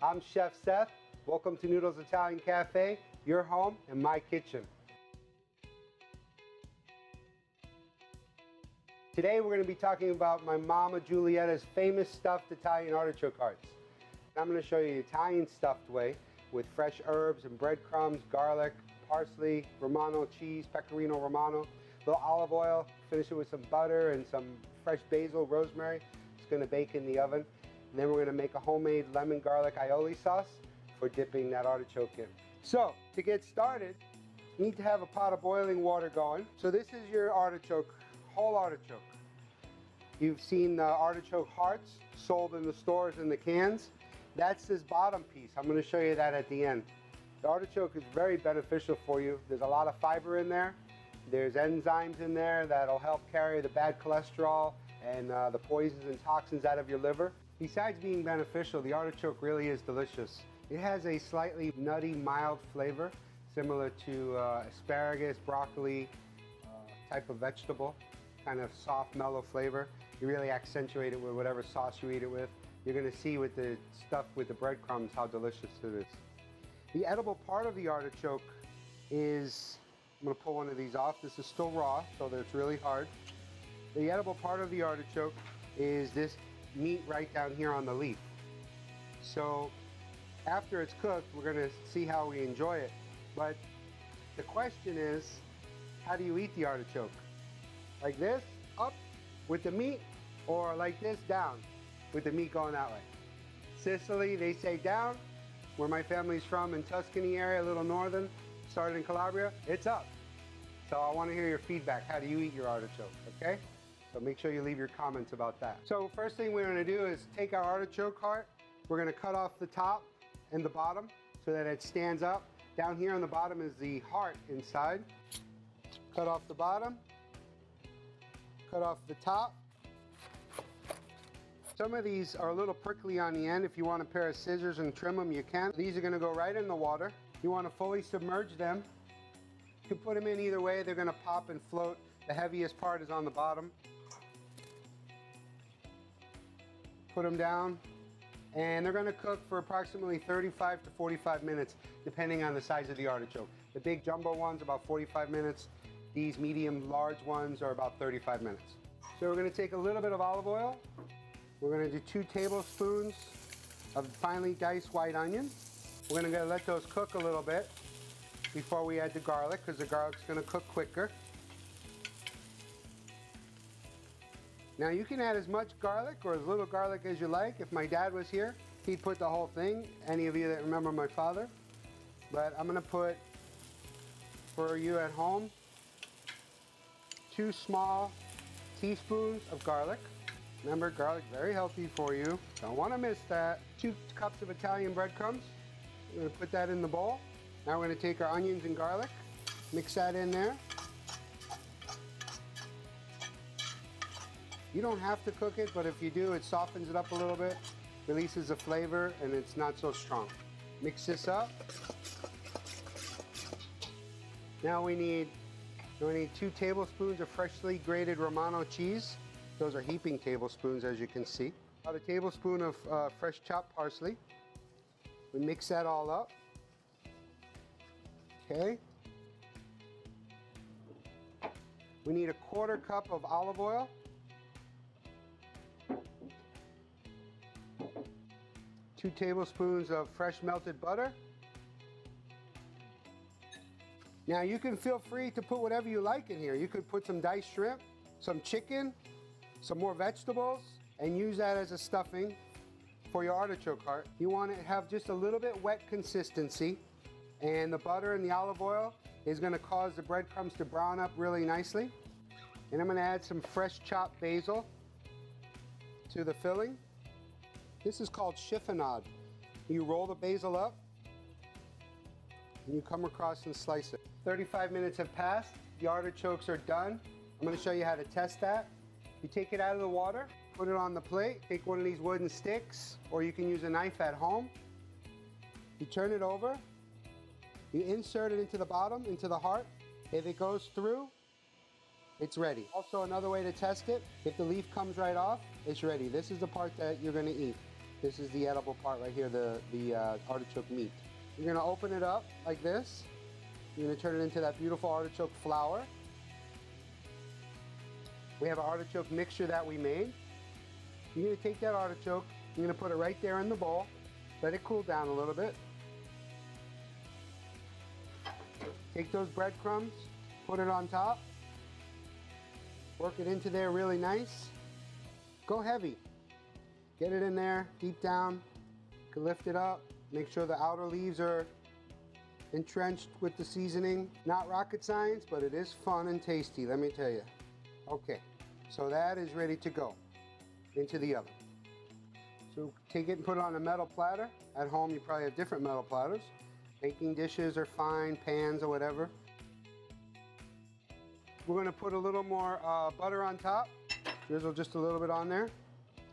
I'm Chef Seth. Welcome to Noodles Italian Cafe, your home and my kitchen. Today we're going to be talking about my mama Giulietta's famous stuffed Italian artichoke hearts. I'm going to show you the Italian stuffed way with fresh herbs and breadcrumbs, garlic, parsley, Romano cheese, pecorino Romano, little olive oil, finish it with some butter and some fresh basil, rosemary. It's going to bake in the oven. And then we're going to make a homemade lemon garlic aioli sauce for dipping that artichoke in. So, to get started, you need to have a pot of boiling water going. So this is your artichoke, whole artichoke. You've seen the artichoke hearts sold in the stores in the cans. That's this bottom piece. I'm going to show you that at the end. The artichoke is very beneficial for you. There's a lot of fiber in there. There's enzymes in there that'll help carry the bad cholesterol and uh, the poisons and toxins out of your liver. Besides being beneficial, the artichoke really is delicious. It has a slightly nutty, mild flavor, similar to uh, asparagus, broccoli uh, type of vegetable, kind of soft, mellow flavor. You really accentuate it with whatever sauce you eat it with. You're gonna see with the stuff with the breadcrumbs how delicious it is. The edible part of the artichoke is, I'm gonna pull one of these off. This is still raw, so it's really hard. The edible part of the artichoke is this meat right down here on the leaf. So after it's cooked, we're gonna see how we enjoy it. But the question is, how do you eat the artichoke? Like this, up with the meat, or like this, down with the meat going that way. Sicily, they say down. Where my family's from in Tuscany area, a little northern, started in Calabria, it's up. So I wanna hear your feedback. How do you eat your artichoke, okay? So make sure you leave your comments about that. So first thing we're gonna do is take our artichoke heart, we're gonna cut off the top and the bottom so that it stands up. Down here on the bottom is the heart inside. Cut off the bottom, cut off the top. Some of these are a little prickly on the end. If you want a pair of scissors and trim them, you can. These are gonna go right in the water. You wanna fully submerge them. You can put them in either way. They're gonna pop and float. The heaviest part is on the bottom. Put them down. And they're gonna cook for approximately 35 to 45 minutes, depending on the size of the artichoke. The big jumbo ones, about 45 minutes. These medium large ones are about 35 minutes. So we're gonna take a little bit of olive oil. We're gonna do two tablespoons of finely diced white onion. We're gonna let those cook a little bit before we add the garlic, because the garlic's gonna cook quicker. Now you can add as much garlic or as little garlic as you like. If my dad was here, he'd put the whole thing. Any of you that remember my father. But I'm gonna put, for you at home, two small teaspoons of garlic. Remember, garlic very healthy for you. Don't want to miss that. Two cups of Italian breadcrumbs. We're going to put that in the bowl. Now we're going to take our onions and garlic, mix that in there. You don't have to cook it, but if you do, it softens it up a little bit, releases the flavor, and it's not so strong. Mix this up. Now we need we need two tablespoons of freshly grated Romano cheese. Those are heaping tablespoons, as you can see. About a tablespoon of uh, fresh chopped parsley. We mix that all up. Okay. We need a quarter cup of olive oil. Two tablespoons of fresh melted butter. Now you can feel free to put whatever you like in here. You could put some diced shrimp, some chicken, some more vegetables, and use that as a stuffing for your artichoke heart. You want to have just a little bit wet consistency, and the butter and the olive oil is going to cause the breadcrumbs to brown up really nicely. And I'm going to add some fresh chopped basil to the filling. This is called chiffonade. You roll the basil up, and you come across and slice it. 35 minutes have passed. The artichokes are done. I'm gonna show you how to test that. You take it out of the water, put it on the plate, take one of these wooden sticks, or you can use a knife at home. You turn it over, you insert it into the bottom, into the heart. If it goes through, it's ready. Also another way to test it, if the leaf comes right off, it's ready. This is the part that you're gonna eat. This is the edible part right here, the, the uh, artichoke meat. You're gonna open it up like this. You're gonna turn it into that beautiful artichoke flower. We have an artichoke mixture that we made. You're gonna take that artichoke, you're gonna put it right there in the bowl, let it cool down a little bit. Take those breadcrumbs, put it on top, work it into there really nice. Go heavy. Get it in there, deep down, you can lift it up, make sure the outer leaves are entrenched with the seasoning. Not rocket science, but it is fun and tasty, let me tell you. Okay, so that is ready to go into the oven. So take it and put it on a metal platter. At home, you probably have different metal platters. Baking dishes are fine, pans or whatever. We're gonna put a little more uh, butter on top. Drizzle just a little bit on there.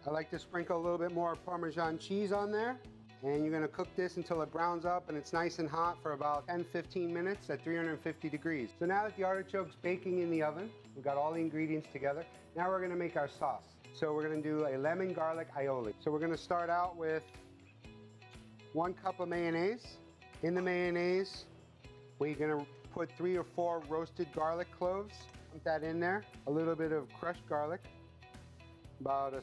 I like to sprinkle a little bit more Parmesan cheese on there. And you're gonna cook this until it browns up and it's nice and hot for about 10-15 minutes at 350 degrees. So now that the artichoke's baking in the oven, we've got all the ingredients together. Now we're gonna make our sauce. So we're gonna do a lemon garlic aioli. So we're gonna start out with one cup of mayonnaise. In the mayonnaise, we're gonna put three or four roasted garlic cloves. Put that in there. A little bit of crushed garlic, about a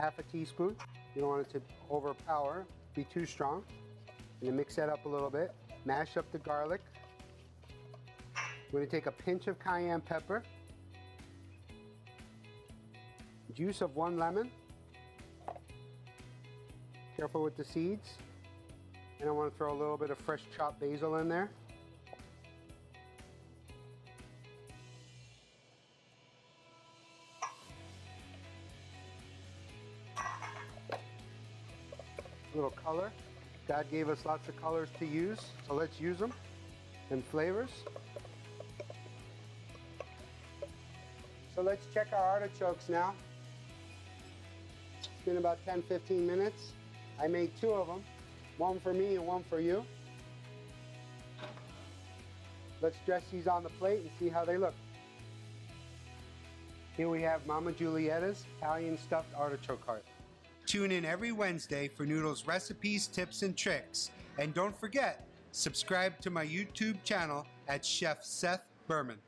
half a teaspoon. You don't want it to overpower, be too strong. And then mix that up a little bit. Mash up the garlic. We're gonna take a pinch of cayenne pepper. Juice of one lemon. Careful with the seeds. And I want to throw a little bit of fresh chopped basil in there. Little color. God gave us lots of colors to use, so let's use them. And flavors. So let's check our artichokes now. It's been about 10, 15 minutes. I made two of them, one for me and one for you. Let's dress these on the plate and see how they look. Here we have Mama Giulietta's Italian stuffed artichoke heart. Tune in every Wednesday for Noodles recipes, tips, and tricks. And don't forget, subscribe to my YouTube channel at Chef Seth Berman.